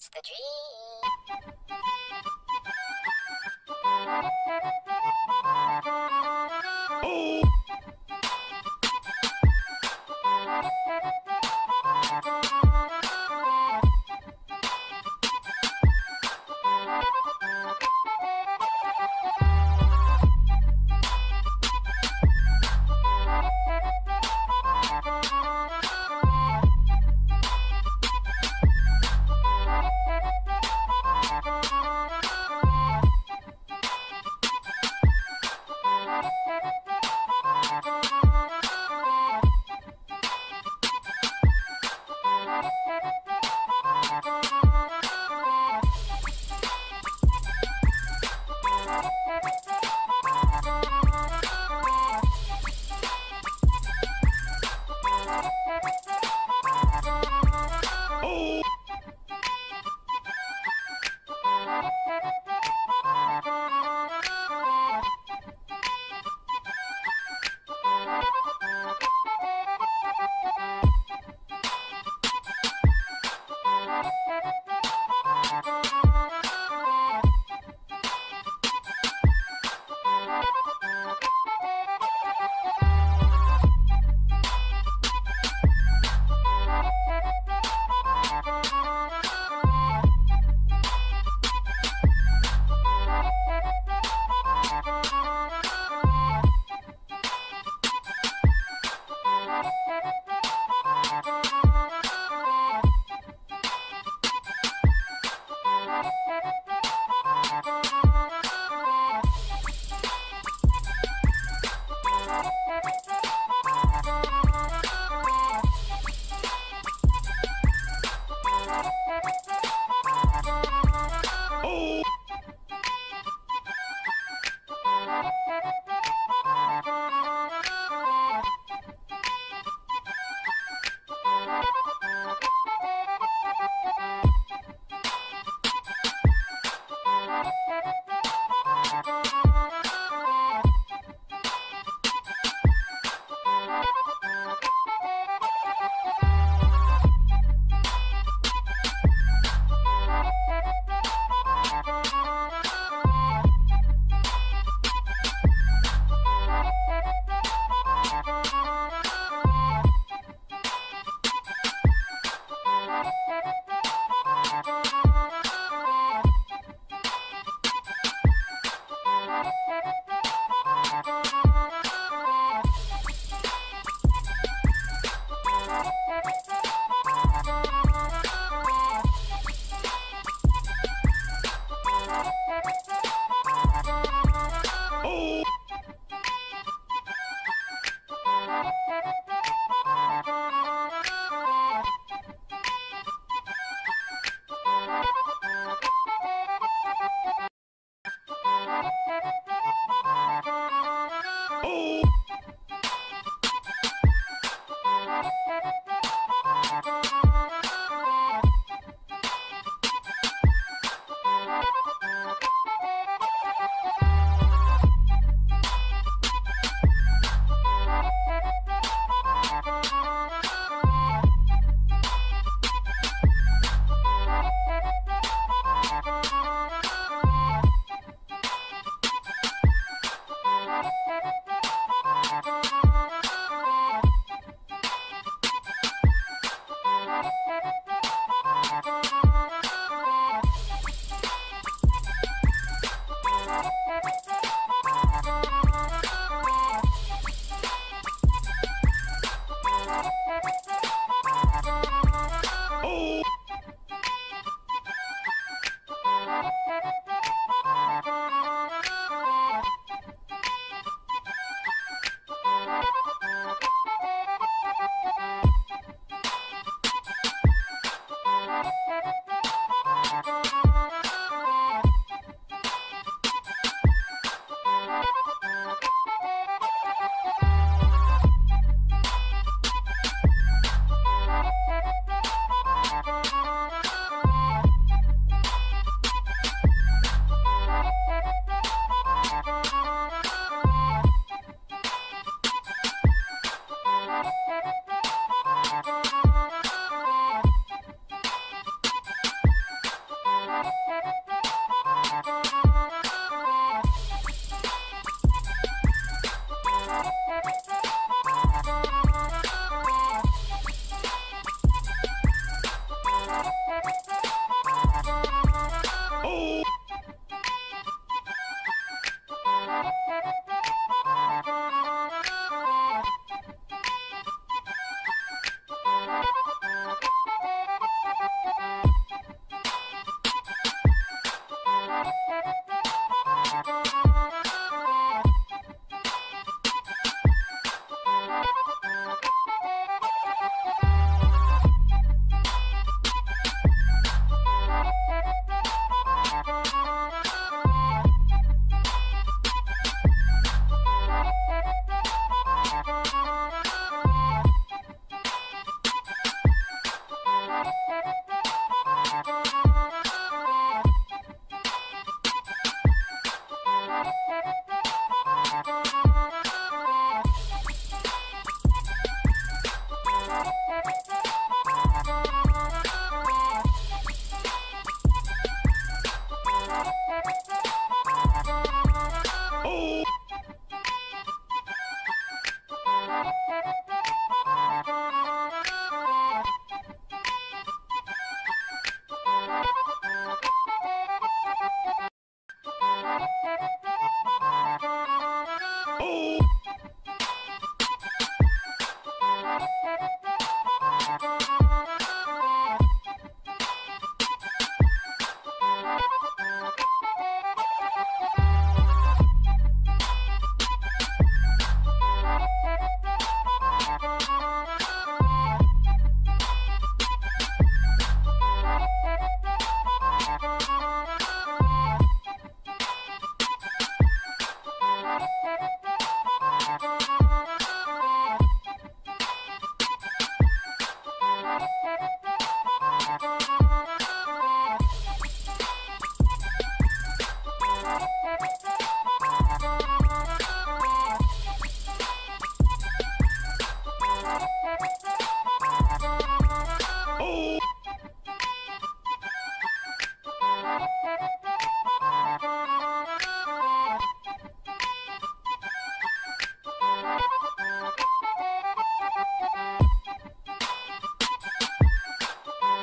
It's the dream. Oh! Thank you.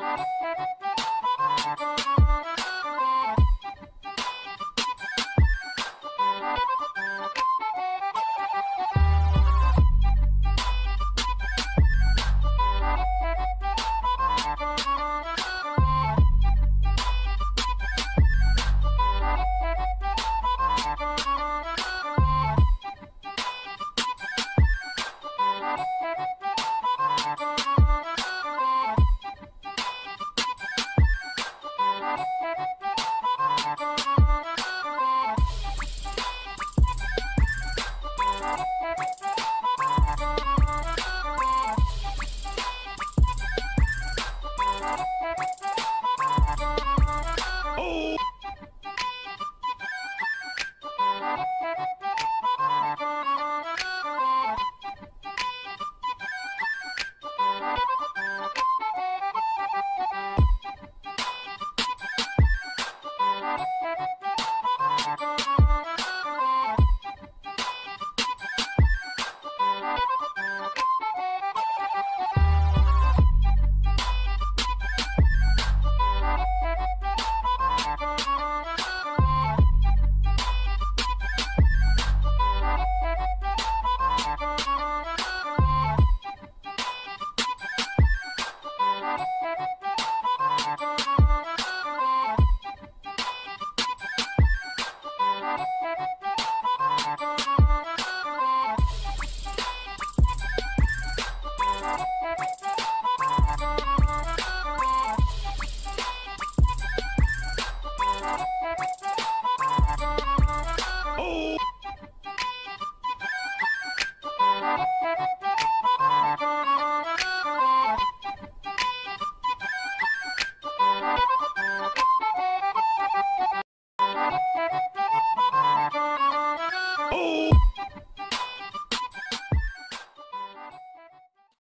Thank you.